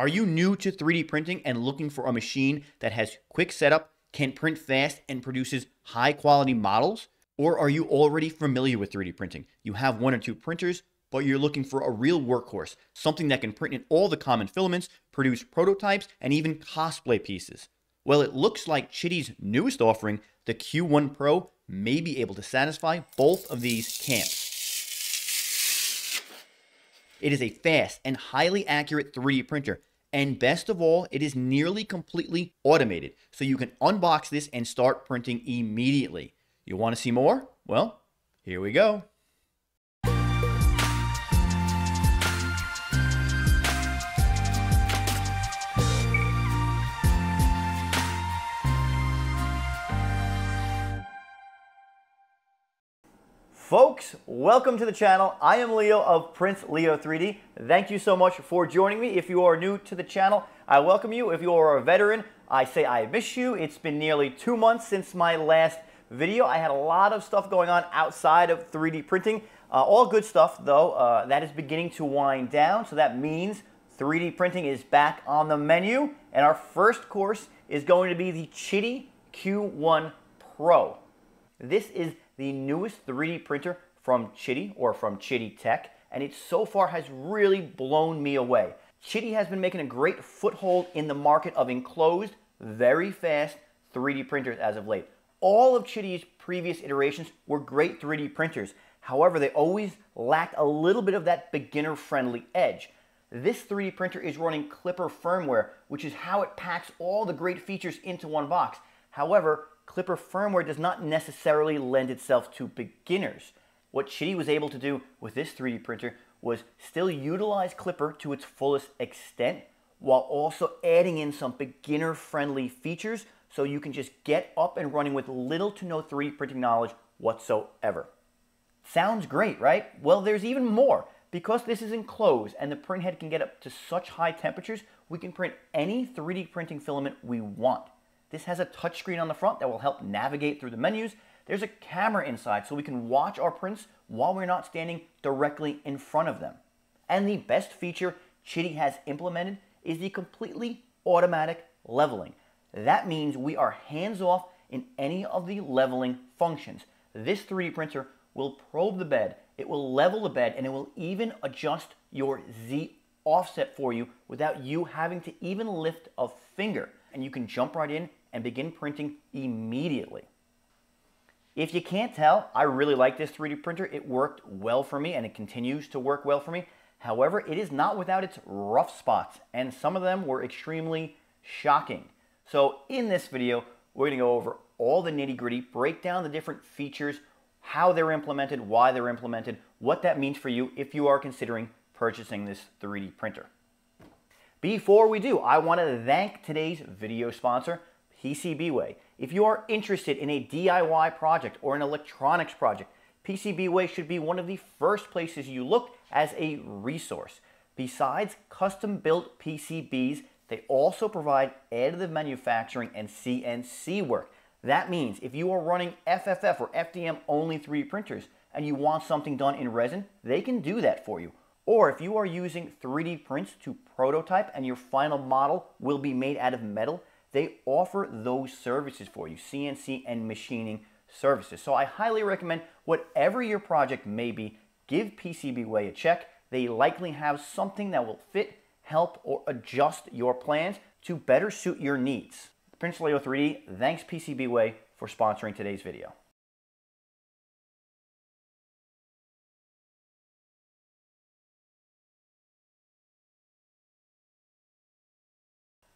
Are you new to 3D printing and looking for a machine that has quick setup, can print fast, and produces high quality models? Or are you already familiar with 3D printing? You have one or two printers, but you're looking for a real workhorse, something that can print in all the common filaments, produce prototypes, and even cosplay pieces. Well, it looks like Qidi's newest offering, the Q1 Pro, may be able to satisfy both of these camps. It is a fast and highly accurate 3D printer. And best of all, it is nearly completely automated. So you can unbox this and start printing immediately. You want to see more? Well, here we go. Folks, welcome to the channel. I am Leo of PrintsLeo3D. Thank you so much for joining me. If you are new to the channel, I welcome you. If you are a veteran, I say I miss you. It's been nearly two months since my last video. I had a lot of stuff going on outside of 3D printing. Uh, all good stuff, though. Uh, that is beginning to wind down, so that means 3D printing is back on the menu. And our first course is going to be the Qidi Q1 Pro. This is the newest 3D printer from Qidi or from Qidi Tech, and it so far has really blown me away. Qidi has been making a great foothold in the market of enclosed, very fast 3D printers as of late. All of Qidi's previous iterations were great 3D printers. However, they always lacked a little bit of that beginner-friendly edge. This 3D printer is running Klipper firmware, which is how it packs all the great features into one box. However, Klipper firmware does not necessarily lend itself to beginners. What Qidi was able to do with this 3D printer was still utilize Klipper to its fullest extent while also adding in some beginner-friendly features so you can just get up and running with little to no 3D printing knowledge whatsoever. Sounds great, right? Well, there's even more. Because this is enclosed and the print head can get up to such high temperatures, we can print any 3D printing filament we want. This has a touchscreen on the front that will help navigate through the menus. There's a camera inside so we can watch our prints while we're not standing directly in front of them. And the best feature Qidi has implemented is the completely automatic leveling. That means we are hands off in any of the leveling functions. This 3D printer will probe the bed, it will level the bed, and it will even adjust your Z offset for you without you having to even lift a finger. And you can jump right in and begin printing immediately. If you can't tell, I really like this 3D printer. It worked well for me and it continues to work well for me. However, it is not without its rough spots and some of them were extremely shocking. So in this video, we're to go over all the nitty gritty, break down the different features, how they're implemented, why they're implemented, what that means for you if you are considering purchasing this 3D printer. Before we do, I want to thank today's video sponsor, PCBWay. If you are interested in a DIY project or an electronics project, PCBWay should be one of the first places you look as a resource. Besides custom-built PCBs, they also provide additive manufacturing and CNC work. That means if you are running FFF or FDM only 3D printers and you want something done in resin, they can do that for you. Or if you are using 3D prints to prototype and your final model will be made out of metal, they offer those services for you, CNC and machining services. So I highly recommend whatever your project may be, give PCBWay a check. They likely have something that will fit, help, or adjust your plans to better suit your needs. PrintsLeo3D, thanks PCBWay for sponsoring today's video.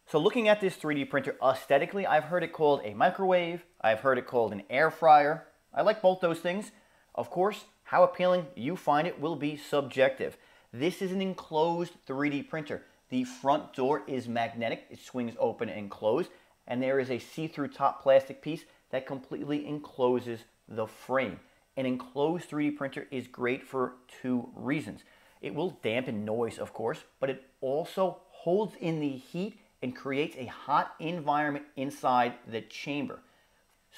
So looking at this 3D printer aesthetically, I've heard it called a microwave, I've heard it called an air fryer. I like both those things. Of course, how appealing you find it will be subjective. This is an enclosed 3D printer. The front door is magnetic, it swings open and closed, and there is a see-through top plastic piece that completely encloses the frame. An enclosed 3D printer is great for two reasons. It will dampen noise, of course, but it also holds in the heat and creates a hot environment inside the chamber.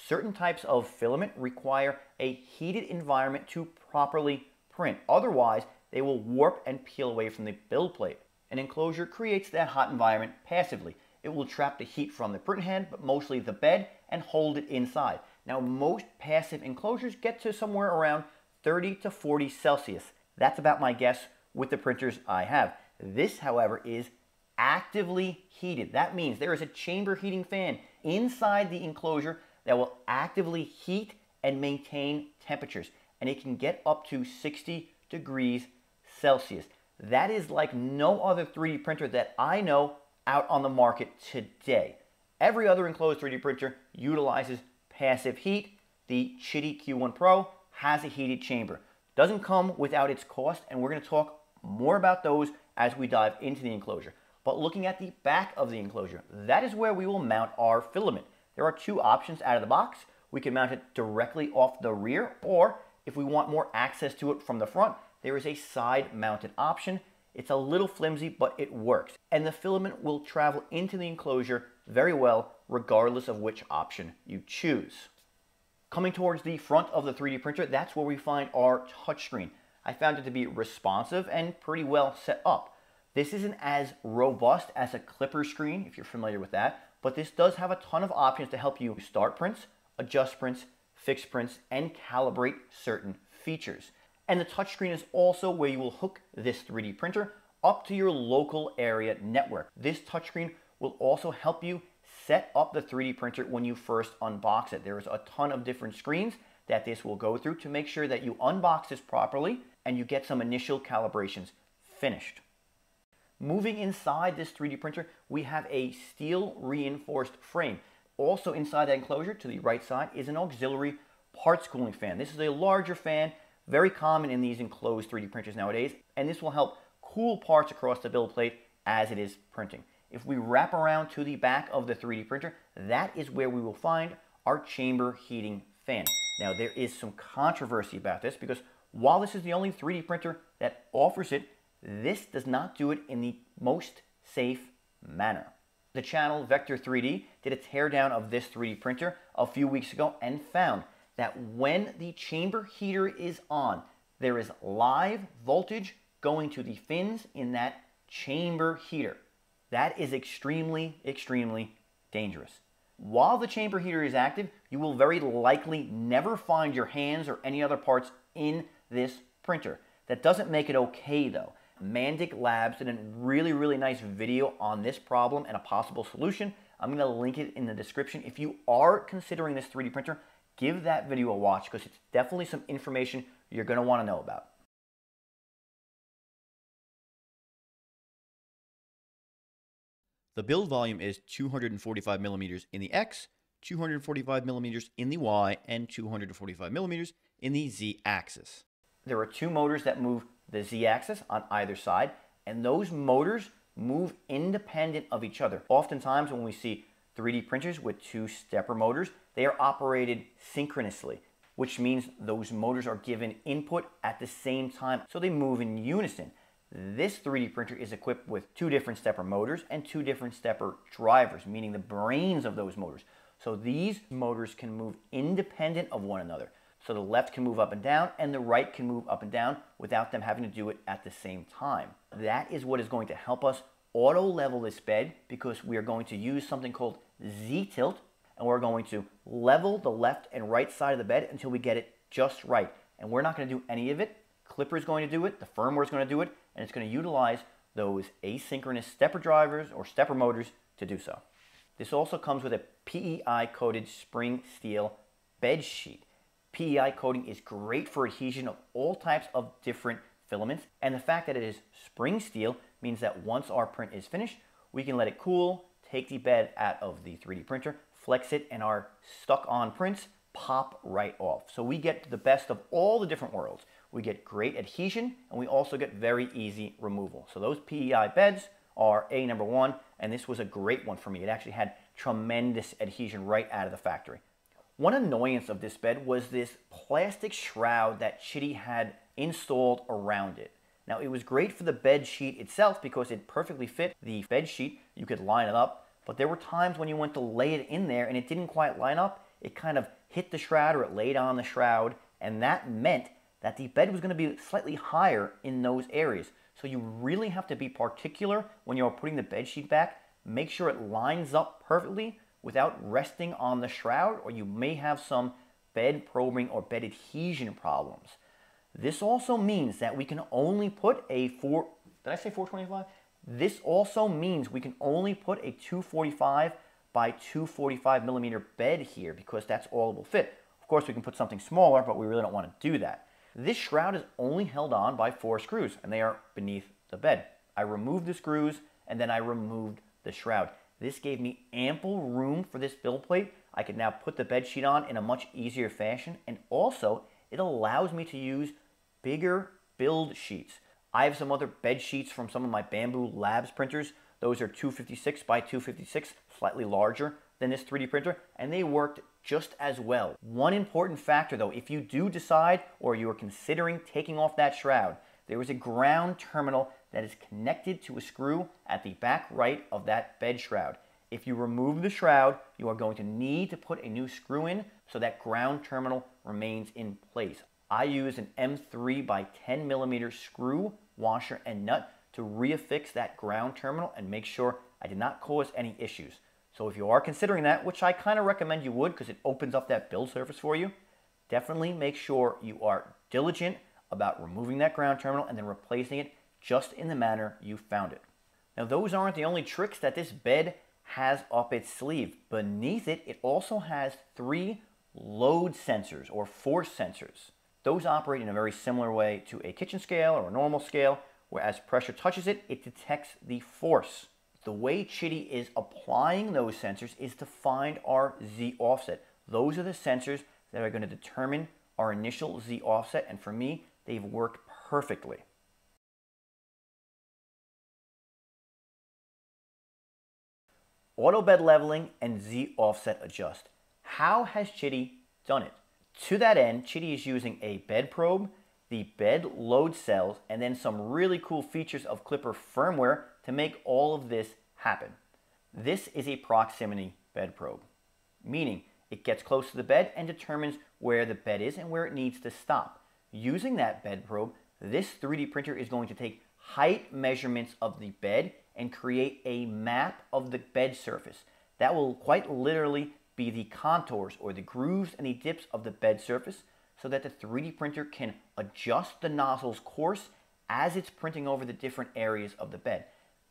Certain types of filament require a heated environment to properly print. Otherwise, they will warp and peel away from the build plate. An enclosure creates that hot environment passively. It will trap the heat from the print head, but mostly the bed, and hold it inside. Now, most passive enclosures get to somewhere around 30 to 40 Celsius. That's about my guess with the printers I have. This, however, is actively heated. That means there is a chamber heating fan inside the enclosure that will actively heat and maintain temperatures. And it can get up to 60 degrees Celsius. That is like no other 3D printer that I know out on the market today. Every other enclosed 3D printer utilizes passive heat. The Qidi Q1 Pro has a heated chamber. Doesn't come without its cost, and we're going to talk more about those as we dive into the enclosure. But looking at the back of the enclosure, that is where we will mount our filament. There are two options out of the box. We can mount it directly off the rear, or if we want more access to it from the front, there is a side mounted option. It's a little flimsy, but it works. And the filament will travel into the enclosure very well, regardless of which option you choose. Coming towards the front of the 3D printer, that's where we find our touchscreen. I found it to be responsive and pretty well set up. This isn't as robust as a Klipper screen, if you're familiar with that, but this does have a ton of options to help you start prints, adjust prints, fix prints, and calibrate certain features. And the touchscreen is also where you will hook this 3D printer up to your local area network. This touchscreen will also help you set up the 3D printer when you first unbox it. There's a ton of different screens that this will go through to make sure that you unbox this properly and you get some initial calibrations finished. Moving inside this 3D printer, we have a steel reinforced frame. Also inside that enclosure to the right side is an auxiliary parts cooling fan. This is a larger fan, very common in these enclosed 3D printers nowadays, and this will help cool parts across the build plate as it is printing. If we wrap around to the back of the 3D printer, that is where we will find our chamber heating fan. Now there is some controversy about this because while this is the only 3D printer that offers it, this does not do it in the most safe manner. The channel Vector 3D did a teardown of this 3D printer a few weeks ago and found that when the chamber heater is on, there is live voltage going to the fins in that chamber heater. That is extremely, extremely dangerous. While the chamber heater is active, you will very likely never find your hands or any other parts in this printer. That doesn't make it okay though. Mandic Labs did a really, really nice video on this problem and a possible solution. I'm going to link it in the description. If you are considering this 3D printer, give that video a watch because it's definitely some information you're going to want to know about. The build volume is 245 millimeters in the X, 245 millimeters in the Y, and 245 millimeters in the Z axis. There are two motors that move the Z axis on either side, and those motors move independent of each other. Oftentimes, when we see 3D printers with two stepper motors, they are operated synchronously, which means those motors are given input at the same time, so they move in unison. This 3D printer is equipped with two different stepper motors and two different stepper drivers, meaning the brains of those motors. So these motors can move independent of one another. So the left can move up and down and the right can move up and down without them having to do it at the same time. That is what is going to help us auto level this bed because we are going to use something called Z-tilt and we're going to level the left and right side of the bed until we get it just right. And we're not going to do any of it. Klipper is going to do it, the firmware is going to do it, and it's going to utilize those asynchronous stepper drivers or stepper motors to do so. This also comes with a PEI coated spring steel bed sheet. PEI coating is great for adhesion of all types of different filaments and the fact that it is spring steel means that once our print is finished we can let it cool, take the bed out of the 3D printer, flex it and our stuck on prints pop right off. So we get the best of all the different worlds we get great adhesion, and we also get very easy removal. So those PEI beds are A number one, and this was a great one for me. It actually had tremendous adhesion right out of the factory. One annoyance of this bed was this plastic shroud that Qidi had installed around it. Now it was great for the bed sheet itself because it perfectly fit the bed sheet. You could line it up, but there were times when you went to lay it in there and it didn't quite line up. It kind of hit the shroud or it laid on the shroud, and that meant that the bed was going to be slightly higher in those areas. So you really have to be particular when you're putting the bed sheet back. Make sure it lines up perfectly without resting on the shroud or you may have some bed probing or bed adhesion problems. This also means that we can only put a 4, did I say 425? This also means we can only put a 245 by 245 millimeter bed here because that's all it will fit. Of course, we can put something smaller, but we really don't want to do that. This shroud is only held on by four screws, and they are beneath the bed. I removed the screws, and then I removed the shroud. This gave me ample room for this build plate. I can now put the bed sheet on in a much easier fashion, and also it allows me to use bigger build sheets. I have some other bed sheets from some of my Bambu Labs printers. Those are 256 by 256, slightly larger than this 3D printer, and they worked just as well. One important factor though, if you do decide or you are considering taking off that shroud, there is a ground terminal that is connected to a screw at the back right of that bed shroud. If you remove the shroud, you are going to need to put a new screw in so that ground terminal remains in place. I use an M3 by 10 millimeter screw, washer, and nut to reaffix that ground terminal and make sure I did not cause any issues. So if you are considering that, which I kind of recommend you would because it opens up that build surface for you, definitely make sure you are diligent about removing that ground terminal and then replacing it just in the manner you found it. Now those aren't the only tricks that this bed has up its sleeve. Beneath it, it also has three load sensors or force sensors. Those operate in a very similar way to a kitchen scale or a normal scale, where as pressure touches it, it detects the force the way Qidi is applying those sensors is to find our Z offset. Those are the sensors that are going to determine our initial Z offset, and for me, they've worked perfectly. Auto bed leveling and Z offset adjust. How has Qidi done it? To that end, Qidi is using a bed probe, the bed load cells, and then some really cool features of Klipper firmware to make all of this happen. This is a proximity bed probe, meaning it gets close to the bed and determines where the bed is and where it needs to stop. Using that bed probe, this 3D printer is going to take height measurements of the bed and create a map of the bed surface. That will quite literally be the contours or the grooves and the dips of the bed surface so that the 3D printer can adjust the nozzle's course as it's printing over the different areas of the bed.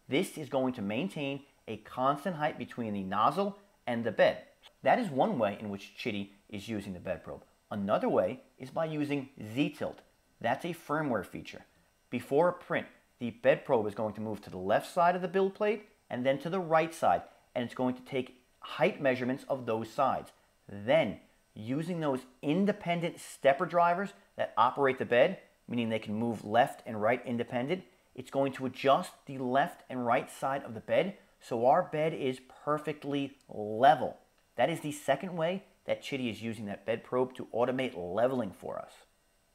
This is going to maintain a constant height between the nozzle and the bed. That is one way in which Qidi is using the bed probe. Another way is by using Z-tilt. That's a firmware feature. Before a print, the bed probe is going to move to the left side of the build plate and then to the right side, and it's going to take height measurements of those sides. Then, using those independent stepper drivers that operate the bed, meaning they can move left and right independent, it's going to adjust the left and right side of the bed so our bed is perfectly level. That is the second way that Qidi is using that bed probe to automate leveling for us.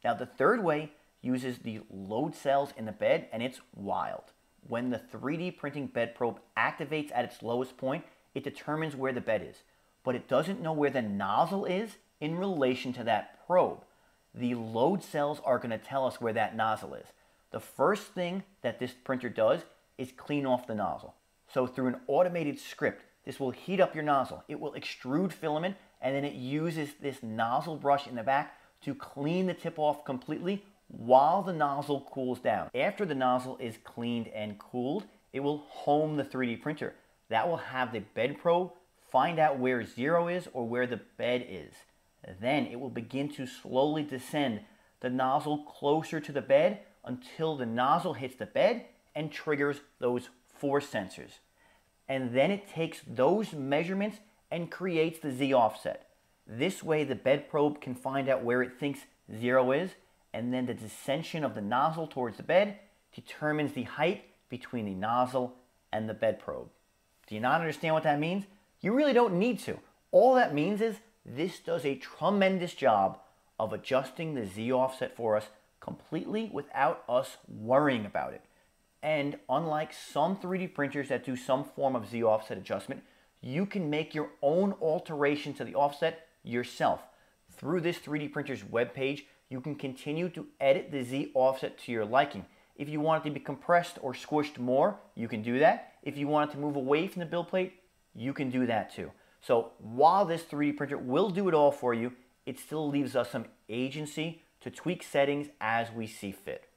Now the third way uses the load cells in the bed and it's wild. When the 3D printing bed probe activates at its lowest point, it determines where the bed is, but it doesn't know where the nozzle is in relation to that probe. The load cells are going to tell us where that nozzle is. The first thing that this printer does is clean off the nozzle. So through an automated script, this will heat up your nozzle. It will extrude filament and then it uses this nozzle brush in the back to clean the tip off completely while the nozzle cools down. After the nozzle is cleaned and cooled, it will home the 3D printer. That will have the bed probe find out where zero is or where the bed is. Then it will begin to slowly descend the nozzle closer to the bed until the nozzle hits the bed and triggers those four sensors. And then it takes those measurements and creates the Z offset. This way the bed probe can find out where it thinks zero is and then the descension of the nozzle towards the bed determines the height between the nozzle and the bed probe. Do you not understand what that means? You really don't need to. All that means is this does a tremendous job of adjusting the Z offset for us completely without us worrying about it. And unlike some 3D printers that do some form of Z offset adjustment, you can make your own alteration to the offset yourself. Through this 3D printer's web page, you can continue to edit the Z offset to your liking. If you want it to be compressed or squished more, you can do that. If you want it to move away from the build plate, you can do that too. So while this 3D printer will do it all for you, it still leaves us some agency to tweak settings as we see fit.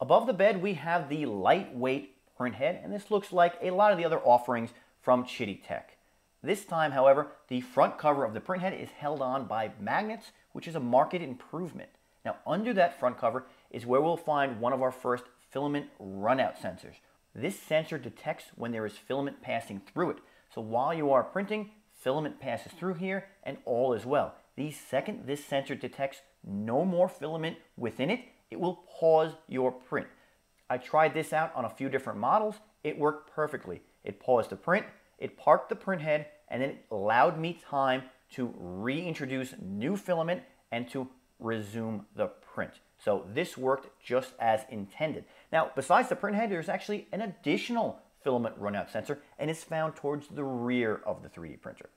Above the bed, we have the lightweight printhead, and this looks like a lot of the other offerings from Qidi Tech. This time, however, the front cover of the printhead is held on by magnets, which is a market improvement. Now, under that front cover is where we'll find one of our first filament runout sensors. This sensor detects when there is filament passing through it. So while you are printing, filament passes through here and all is well. The second this sensor detects no more filament within it, it will pause your print. I tried this out on a few different models. It worked perfectly. It paused the print, it parked the print head, and then it allowed me time to reintroduce new filament and to resume the print. So this worked just as intended. Now, besides the print head, there's actually an additional filament runout sensor, and it's found towards the rear of the 3D printer.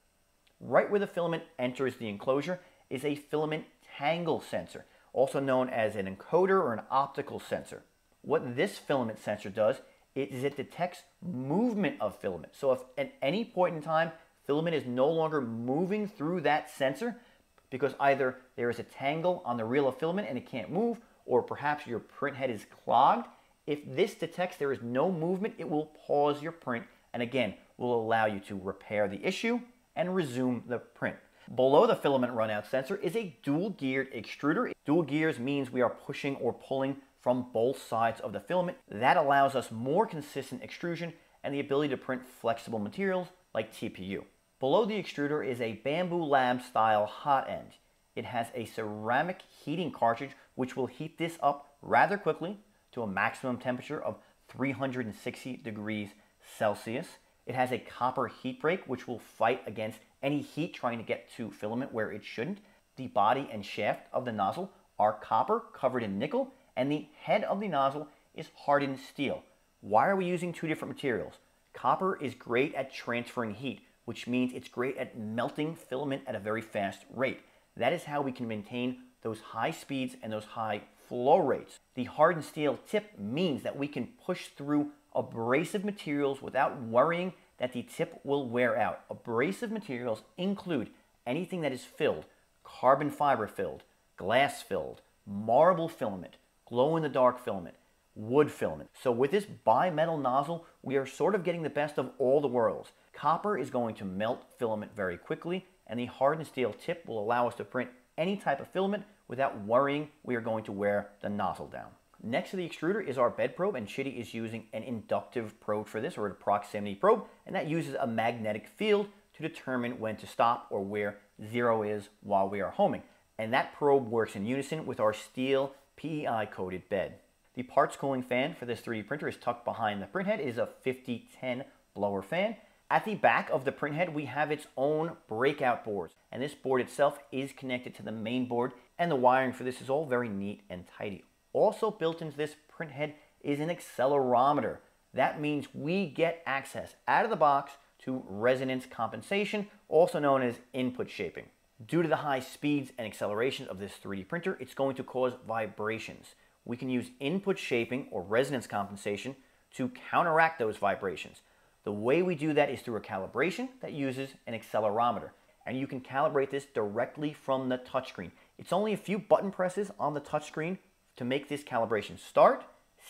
Right where the filament enters the enclosure is a filament tangle sensor also known as an encoder or an optical sensor. What this filament sensor does is it detects movement of filament. So if at any point in time filament is no longer moving through that sensor because either there is a tangle on the reel of filament and it can't move or perhaps your print head is clogged, if this detects there is no movement, it will pause your print and again will allow you to repair the issue and resume the print. Below the filament runout sensor is a dual geared extruder. Dual gears means we are pushing or pulling from both sides of the filament. That allows us more consistent extrusion and the ability to print flexible materials like TPU. Below the extruder is a Bambu Lab style hot end. It has a ceramic heating cartridge which will heat this up rather quickly to a maximum temperature of 360 degrees Celsius. It has a copper heat break which will fight against any heat trying to get to filament where it shouldn't. The body and shaft of the nozzle are copper covered in nickel and the head of the nozzle is hardened steel. Why are we using two different materials? Copper is great at transferring heat, which means it's great at melting filament at a very fast rate. That is how we can maintain those high speeds and those high flow rates. The hardened steel tip means that we can push through abrasive materials without worrying that the tip will wear out. Abrasive materials include anything that is filled, carbon fiber filled, glass filled, marble filament, glow in the dark filament, wood filament. So with this bimetal nozzle, we are sort of getting the best of all the worlds. Copper is going to melt filament very quickly, and the hardened steel tip will allow us to print any type of filament without worrying we are going to wear the nozzle down. Next to the extruder is our bed probe, and Qidi is using an inductive probe for this, or a proximity probe, and that uses a magnetic field to determine when to stop or where zero is while we are homing. And that probe works in unison with our steel PEI-coated bed. The parts cooling fan for this 3D printer is tucked behind the printhead. It is a 5010 blower fan. At the back of the printhead, we have its own breakout boards, and this board itself is connected to the main board, and the wiring for this is all very neat and tidy. Also built into this printhead is an accelerometer. That means we get access out of the box to resonance compensation, also known as input shaping. Due to the high speeds and acceleration of this 3D printer, it's going to cause vibrations. We can use input shaping or resonance compensation to counteract those vibrations. The way we do that is through a calibration that uses an accelerometer. And you can calibrate this directly from the touchscreen. It's only a few button presses on the touchscreen to make this calibration start,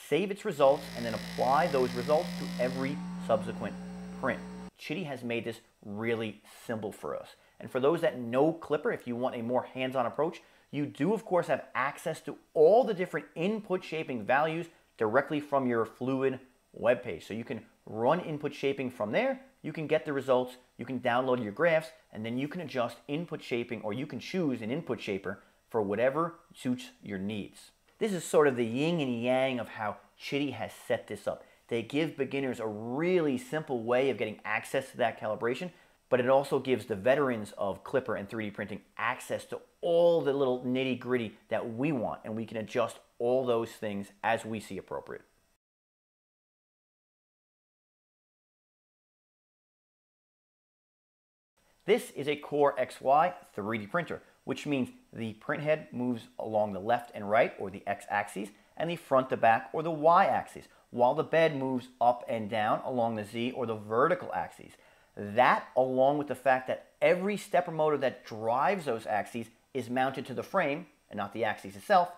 save its results, and then apply those results to every subsequent print. Qidi has made this really simple for us. And for those that know Klipper, if you want a more hands-on approach, you do of course have access to all the different input shaping values directly from your Fluidd webpage. So you can run input shaping from there, you can get the results, you can download your graphs, and then you can adjust input shaping or you can choose an input shaper for whatever suits your needs. This is sort of the yin and yang of how Qidi has set this up. They give beginners a really simple way of getting access to that calibration, but it also gives the veterans of Klipper and 3D printing access to all the little nitty gritty that we want, and we can adjust all those things as we see appropriate. This is a Core XY 3D printer. which means the print head moves along the left and right, or the x-axis, and the front to back, or the y-axis, while the bed moves up and down along the z, or the vertical axis. That, along with the fact that every stepper motor that drives those axes is mounted to the frame, and not the axis itself,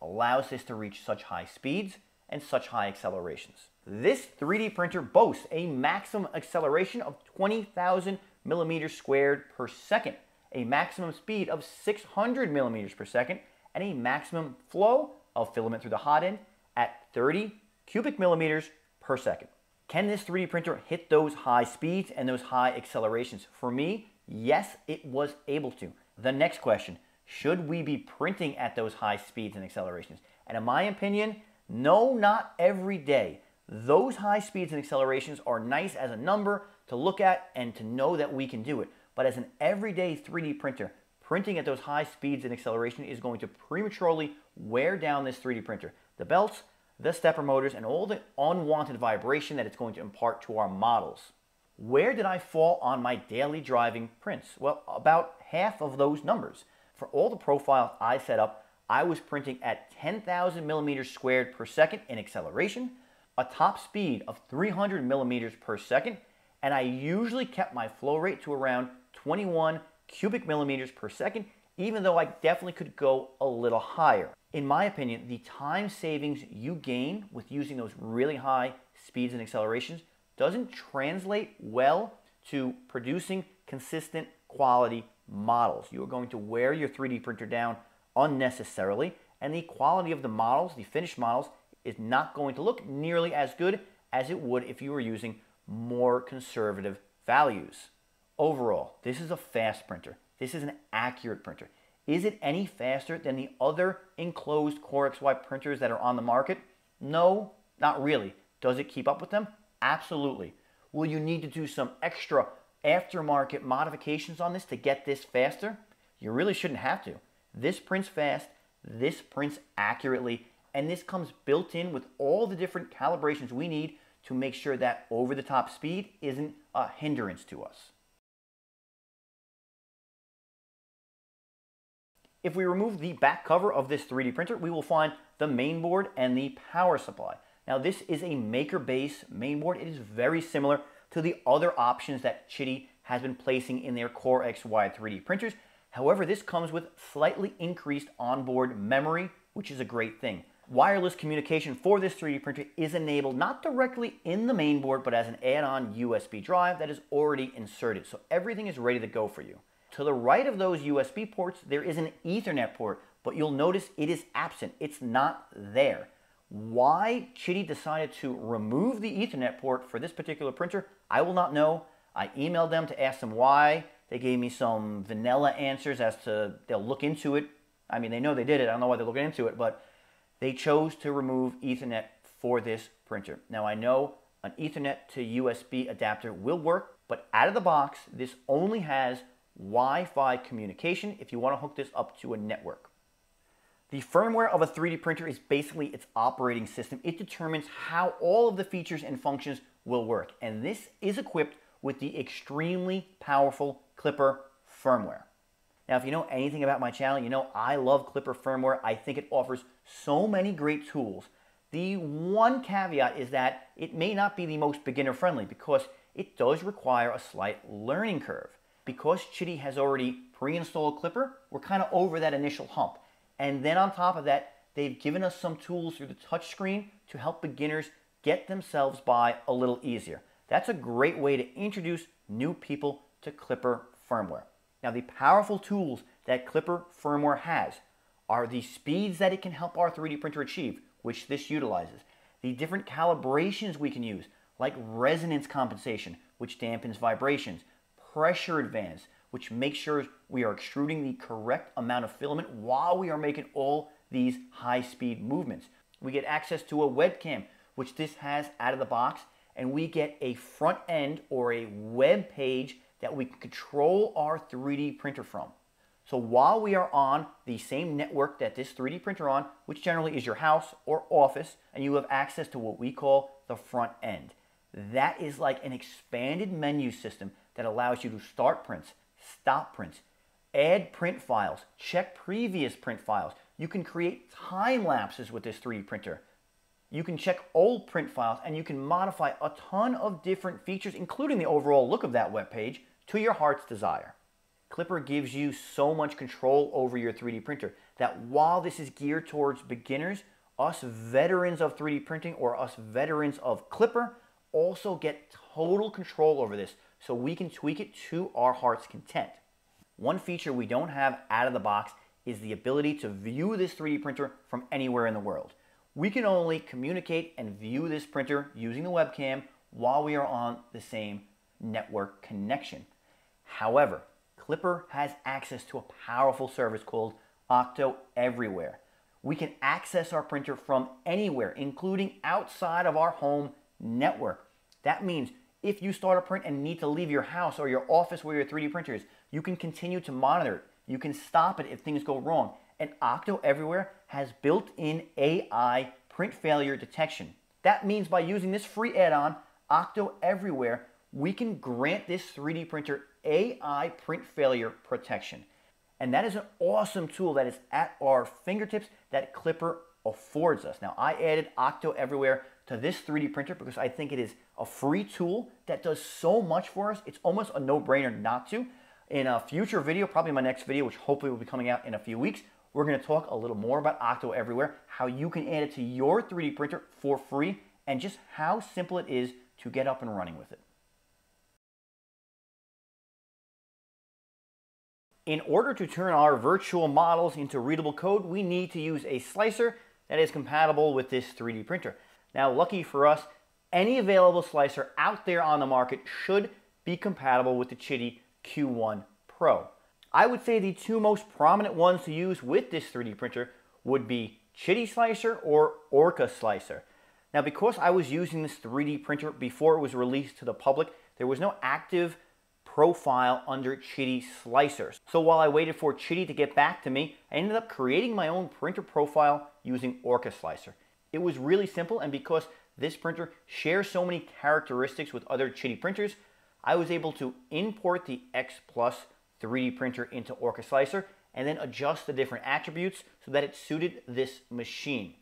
allows this to reach such high speeds and such high accelerations. This 3D printer boasts a maximum acceleration of 20,000 millimeters squared per second, a maximum speed of 600 millimeters per second, and a maximum flow of filament through the hot end at 30 cubic millimeters per second. Can this 3D printer hit those high speeds and those high accelerations? For me, yes, it was able to. The next question, should we be printing at those high speeds and accelerations? And in my opinion, no, not every day. Those high speeds and accelerations are nice as a number to look at and to know that we can do it. But as an everyday 3D printer, printing at those high speeds and acceleration is going to prematurely wear down this 3D printer. The belts, the stepper motors, and all the unwanted vibration that it's going to impart to our models. Where did I fall on my daily driving prints? Well, about half of those numbers. For all the profiles I set up, I was printing at 10,000 millimeters squared per second in acceleration, a top speed of 300 millimeters per second, and I usually kept my flow rate to around 21 cubic millimeters per second, even though I definitely could go a little higher. In my opinion, the time savings you gain with using those really high speeds and accelerations doesn't translate well to producing consistent quality models. You are going to wear your 3D printer down unnecessarily, and the quality of the models, the finished models, is not going to look nearly as good as it would if you were using more conservative values. Overall, this is a fast printer. This is an accurate printer. Is it any faster than the other enclosed Core XY printers that are on the market? No, not really. Does it keep up with them? Absolutely. Will you need to do some extra aftermarket modifications on this to get this faster? You really shouldn't have to. This prints fast, this prints accurately, and this comes built in with all the different calibrations we need to make sure that over the top speed isn't a hindrance to us. If we remove the back cover of this 3D printer, we will find the mainboard and the power supply. Now this is a Makerbase mainboard. It is very similar to the other options that Qidi has been placing in their Core XY 3D printers. However, this comes with slightly increased onboard memory, which is a great thing wireless communication for this 3D printer is enabled not directly in the mainboard, but as an add-on USB drive that is already inserted. So everything is ready to go for you. To the right of those USB ports, there is an Ethernet port, but you'll notice it is absent. It's not there. Why Qidi decided to remove the Ethernet port for this particular printer, I will not know. I emailed them to ask them why. They gave me some vanilla answers as to they'll look into it. I mean, they know they did it. I don't know why they're looking into it, but they chose to remove Ethernet for this printer. Now I know an Ethernet to USB adapter will work, but out of the box, this only has Wi-Fi communication if you want to hook this up to a network. The firmware of a 3D printer is basically its operating system. It determines how all of the features and functions will work. And this is equipped with the extremely powerful Klipper firmware. Now, if you know anything about my channel, you know I love Klipper firmware. I think it offers so many great tools. The one caveat is that it may not be the most beginner friendly because it does require a slight learning curve. Because Qidi has already pre-installed Klipper, we're kind of over that initial hump. And then on top of that, they've given us some tools through the touchscreen to help beginners get themselves by a little easier. That's a great way to introduce new people to Klipper firmware. Now, the powerful tools that Klipper firmware has are the speeds that it can help our 3D printer achieve, which this utilizes, the different calibrations we can use, like resonance compensation, which dampens vibrations, pressure advance, which makes sure we are extruding the correct amount of filament while we are making all these high speed movements. We get access to a webcam, which this has out of the box, and we get a front end or a web page that we can control our 3D printer from. So while we are on the same network that this 3D printer on, which generally is your house or office, and you have access to what we call the front end. That is like an expanded menu system that allows you to start prints, stop prints, add print files, check previous print files. You can create time lapses with this 3D printer. You can check old print files and you can modify a ton of different features, including the overall look of that web page, to your heart's desire. Klipper gives you so much control over your 3D printer that while this is geared towards beginners, us veterans of 3D printing or us veterans of Klipper also get total control over this so we can tweak it to our heart's content. One feature we don't have out of the box is the ability to view this 3D printer from anywhere in the world. We can only communicate and view this printer using the webcam while we are on the same network connection. However, Klipper has access to a powerful service called Octo Everywhere. We can access our printer from anywhere, including outside of our home network. That means if you start a print and need to leave your house or your office where your 3D printer is, you can continue to monitor it. You can stop it if things go wrong. And Octo Everywhere has built-in AI print failure detection. That means by using this free add-on, Octo Everywhere, we can grant this 3D printer AI print failure protection. And that is an awesome tool that is at our fingertips that Klipper affords us. Now, I added Octo Everywhere to this 3D printer because I think it is a free tool that does so much for us. It's almost a no-brainer not to. In a future video, probably my next video, which hopefully will be coming out in a few weeks, we're going to talk a little more about Octo Everywhere, how you can add it to your 3D printer for free, and just how simple it is to get up and running with it. In order to turn our virtual models into readable code, we need to use a slicer that is compatible with this 3D printer. Now, lucky for us, any available slicer out there on the market should be compatible with the Qidi Q1 Pro. I would say the two most prominent ones to use with this 3D printer would be Qidi Slicer or Orca Slicer. Now, because I was using this 3D printer before it was released to the public, there was no active profile under Qidi Slicers. So while I waited for Qidi to get back to me, I ended up creating my own printer profile using Orca Slicer. It was really simple, and because this printer shares so many characteristics with other Qidi printers, I was able to import the X Plus 3D printer into Orca Slicer and then adjust the different attributes so that it suited this machine.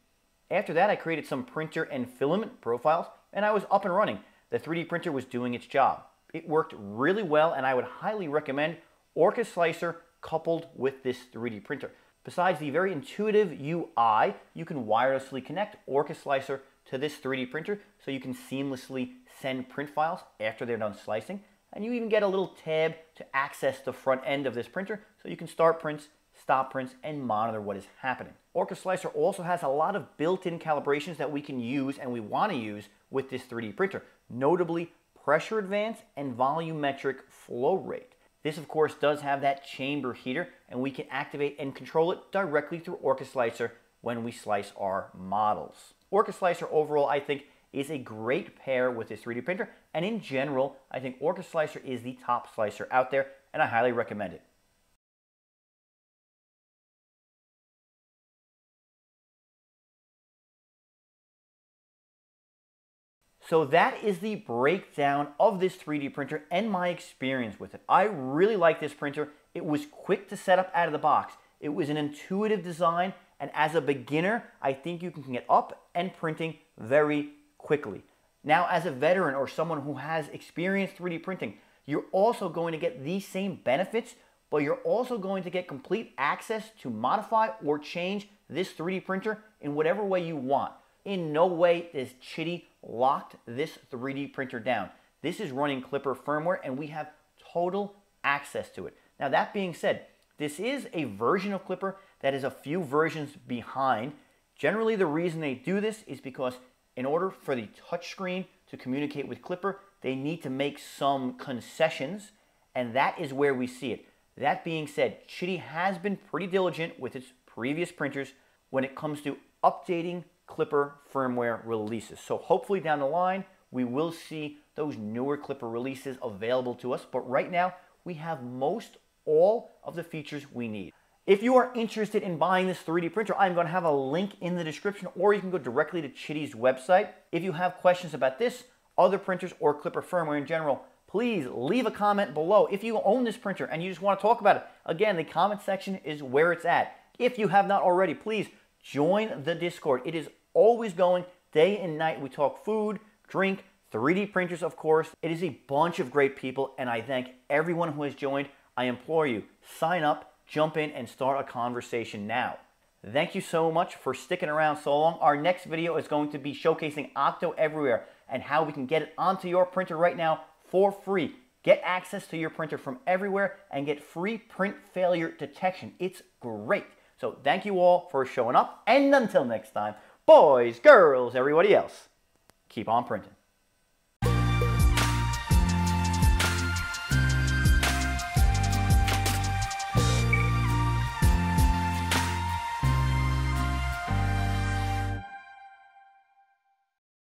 After that, I created some printer and filament profiles, and I was up and running. The 3D printer was doing its job. It worked really well, and I would highly recommend Orca Slicer coupled with this 3D printer. Besides the very intuitive UI, you can wirelessly connect Orca Slicer to this 3D printer so you can seamlessly send print files after they're done slicing. And you even get a little tab to access the front end of this printer so you can start prints, stop prints, and monitor what is happening. Orca Slicer also has a lot of built-in calibrations that we can use and we want to use with this 3D printer, notably pressure advance and volumetric flow rate. This of course does have that chamber heater and we can activate and control it directly through Orca Slicer when we slice our models. Orca Slicer overall I think is a great pair with this 3D printer and in general I think Orca Slicer is the top slicer out there and I highly recommend it. So that is the breakdown of this 3D printer and my experience with it. I really like this printer. It was quick to set up out of the box. It was an intuitive design and as a beginner, I think you can get up and printing very quickly. Now as a veteran or someone who has experienced 3D printing, you're also going to get these same benefits, but you're also going to get complete access to modify or change this 3D printer in whatever way you want. In no way does Qidi locked this 3D printer down. This is running Klipper firmware and we have total access to it. Now that being said, this is a version of Klipper that is a few versions behind. Generally the reason they do this is because in order for the touchscreen to communicate with Klipper, they need to make some concessions and that is where we see it. That being said, Qidi has been pretty diligent with its previous printers when it comes to updating Klipper firmware releases. So hopefully down the line, we will see those newer Klipper releases available to us. But right now, we have most all of the features we need. If you are interested in buying this 3D printer, I'm going to have a link in the description or you can go directly to Qidi's website. If you have questions about this, other printers, or Klipper firmware in general, please leave a comment below. If you own this printer and you just want to talk about it, again, the comment section is where it's at. If you have not already, please join the Discord. It is always going day and night. We talk food, drink, 3D printers, of course. It is a bunch of great people, and I thank everyone who has joined. I implore you, sign up, jump in, and start a conversation now. Thank you so much for sticking around so long. Our next video is going to be showcasing OctoEverywhere and how we can get it onto your printer right now for free. Get access to your printer from everywhere and get free print failure detection. It's great. So thank you all for showing up. And until next time, boys, girls, everybody else, keep on printing.